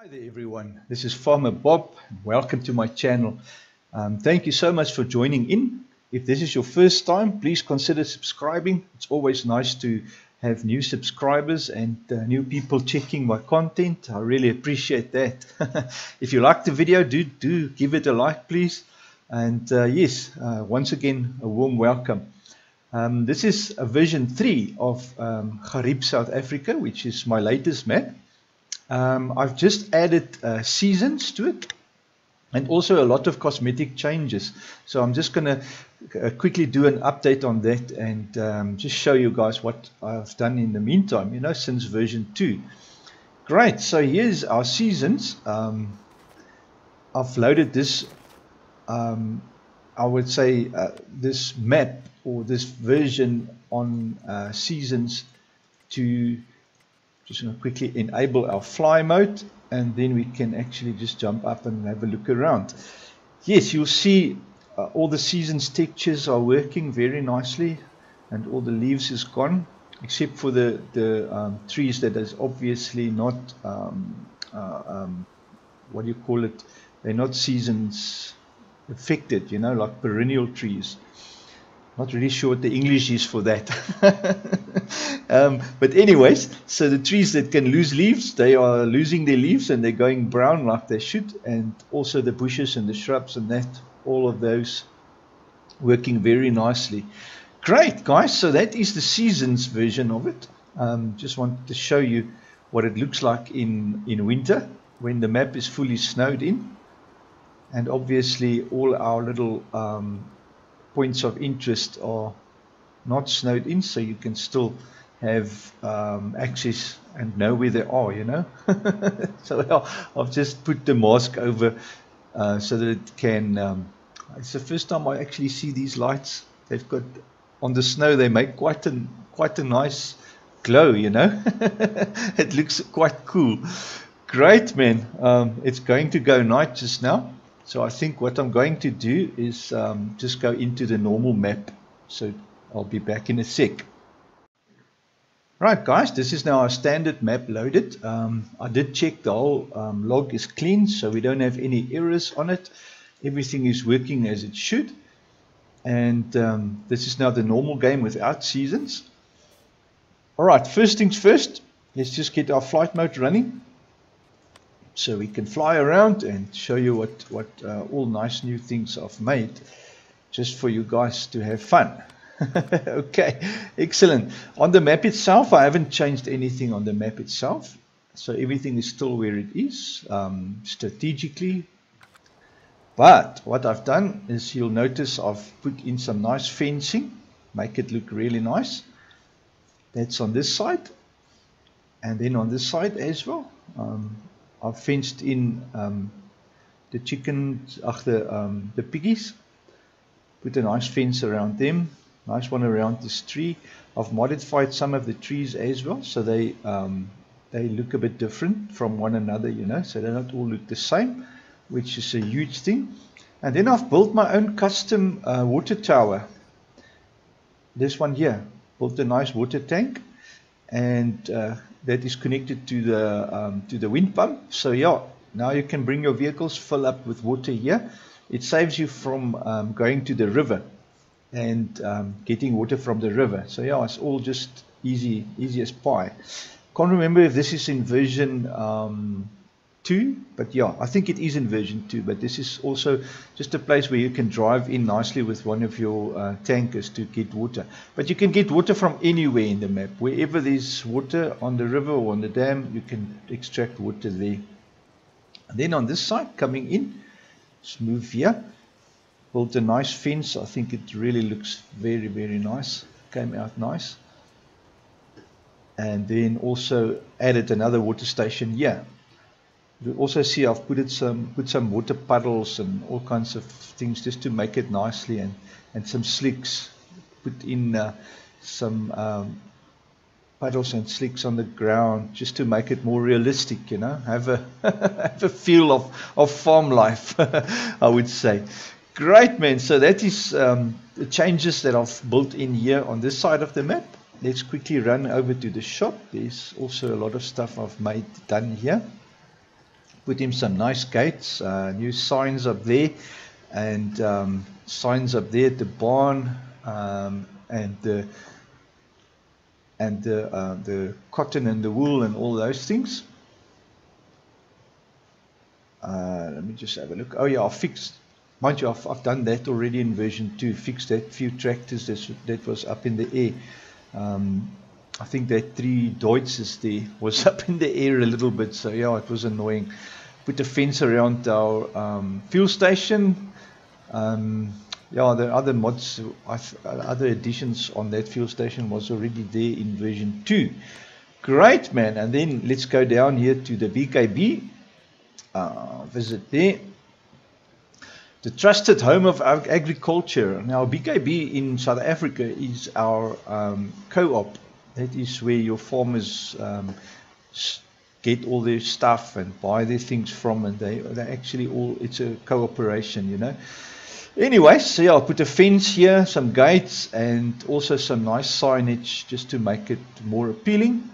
Hi there everyone, this is Farmer Bob. Welcome to my channel. Um, thank you so much for joining in. If this is your first time, please consider subscribing. It's always nice to have new subscribers and uh, new people checking my content. I really appreciate that. if you like the video, do, do give it a like please. And uh, yes, uh, once again, a warm welcome. Um, this is a version 3 of um, Gariep, South Africa, which is my latest map. Um, I've just added uh, seasons to it and also a lot of cosmetic changes. So I'm just going to uh, quickly do an update on that and um, just show you guys what I've done in the meantime, you know, since version 2. Great, so here's our seasons. Um, I've loaded this, um, I would say, uh, this map or this version on uh, seasons to just going to quickly enable our fly mode and then we can actually just jump up and have a look around. Yes, you'll see uh, all the seasons textures are working very nicely and all the leaves is gone except for the, the um, trees that is obviously not um, uh, um, what do you call it they're not seasons affected you know like perennial trees not really sure what the English is for that. um, but anyways, so the trees that can lose leaves, they are losing their leaves and they're going brown like they should. And also the bushes and the shrubs and that, all of those working very nicely. Great, guys. So that is the seasons version of it. Um, just wanted to show you what it looks like in, in winter when the map is fully snowed in. And obviously all our little um, points of interest are not snowed in, so you can still have um, access and know where they are, you know. so I've just put the mask over uh, so that it can. Um, it's the first time I actually see these lights. They've got on the snow. They make quite a quite a nice glow, you know. it looks quite cool. Great, man. Um, it's going to go night just now. So I think what I'm going to do is um, just go into the normal map. So I'll be back in a sec. Right guys, this is now our standard map loaded. Um, I did check the whole um, log is clean, so we don't have any errors on it. Everything is working as it should. And um, this is now the normal game without seasons. Alright, first things first, let's just get our flight mode running so we can fly around and show you what, what uh, all nice new things I've made just for you guys to have fun. okay, excellent. On the map itself, I haven't changed anything on the map itself. So everything is still where it is um, strategically. But what I've done is you'll notice I've put in some nice fencing, make it look really nice. That's on this side. And then on this side as well. Um, I've fenced in um, the chickens, ach, the, um, the piggies. Put a nice fence around them. Nice one around this tree. I've modified some of the trees as well, so they um, they look a bit different from one another, you know, so they don't all look the same, which is a huge thing. And then I've built my own custom uh, water tower. This one here, built a nice water tank, and uh, that is connected to the um, to the wind pump. So yeah, now you can bring your vehicles, fill up with water here. It saves you from um, going to the river and um, getting water from the river. So yeah, it's all just easy, easy as pie. Can't remember if this is in version um, 2 but yeah I think it is in version 2 but this is also just a place where you can drive in nicely with one of your uh, tankers to get water. But you can get water from anywhere in the map. Wherever there's water on the river or on the dam you can extract water there. And then on this side coming in let's move here built a nice fence. I think it really looks very very nice. Came out nice. And then also added another water station here you also see I've put it some put some water puddles and all kinds of things just to make it nicely and and some slicks. Put in uh, some um, puddles and slicks on the ground just to make it more realistic you know? Have a have a feel of of farm life I would say. Great man. So that is um, the changes that I've built in here on this side of the map. Let's quickly run over to the shop. There's also a lot of stuff I've made done here put him some nice gates, uh, new signs up there, and um, signs up there at the barn, um, and the and the uh, the cotton and the wool and all those things. Uh, let me just have a look. Oh yeah, I fixed. Mind you, I've, I've done that already in version 2. Fixed that few tractors that, that was up in the air. Um, I think that three Deutzes there was up in the air a little bit, so yeah, it was annoying. Put a fence around our um, fuel station. Um, yeah, the other mods, other additions on that fuel station was already there in version 2. Great, man. And then let's go down here to the BKB. Uh, visit there. The trusted home of agriculture. Now, BKB in South Africa is our um, co-op. That is where your farmers um, get all their stuff and buy their things from, and they they actually all it's a cooperation, you know. Anyway, so yeah, I'll put a fence here, some gates, and also some nice signage just to make it more appealing.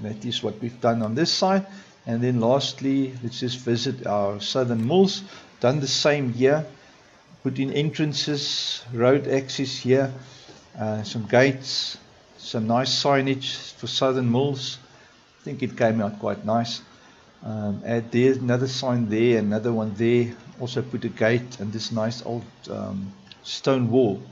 That is what we've done on this side. And then lastly, let's just visit our southern mills. Done the same here. Put in entrances, road access here, uh, some gates, some nice signage for southern mills. I think it came out quite nice. Um, add there another sign there, another one there. Also put a gate and this nice old um, stone wall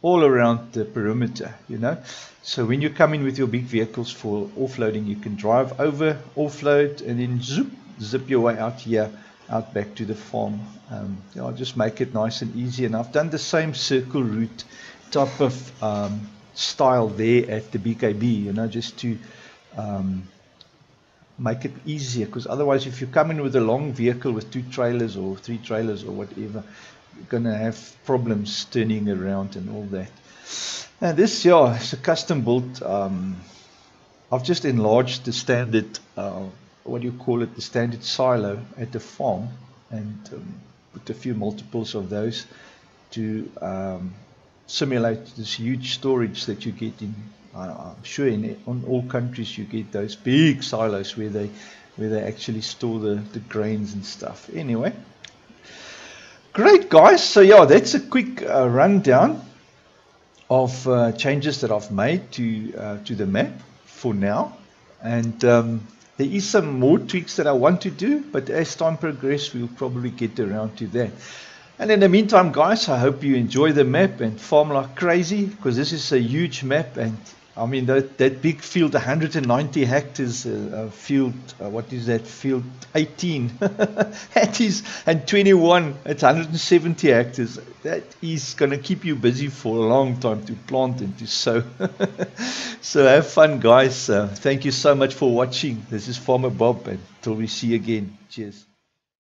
all around the perimeter, you know. So when you come in with your big vehicles for offloading, you can drive over, offload, and then zip, zip your way out here, out back to the farm. Um, I'll just make it nice and easy. And I've done the same circle route type of um, style there at the BKB, you know, just to um, make it easier. Because otherwise, if you come in with a long vehicle with two trailers or three trailers or whatever, you're going to have problems turning around and all that. And this, yeah, it's a custom built. Um, I've just enlarged the standard, uh, what do you call it, the standard silo at the farm, and um, put a few multiples of those to um, simulate this huge storage that you get in. Uh, I'm sure in all countries you get those big silos where they where they actually store the, the grains and stuff. Anyway, Great, guys. So, yeah, that's a quick uh, rundown of uh, changes that I've made to uh, to the map for now. And um, there is some more tweaks that I want to do, but as time progresses, we'll probably get around to that. And in the meantime, guys, I hope you enjoy the map and farm like crazy because this is a huge map and I mean, that, that big field, 190 hectares, uh, field, uh, what is that? Field 18. that is, and 21, it's 170 hectares. That is going to keep you busy for a long time to plant and to sow. so have fun, guys. Uh, thank you so much for watching. This is Farmer Bob, and until we see you again. Cheers.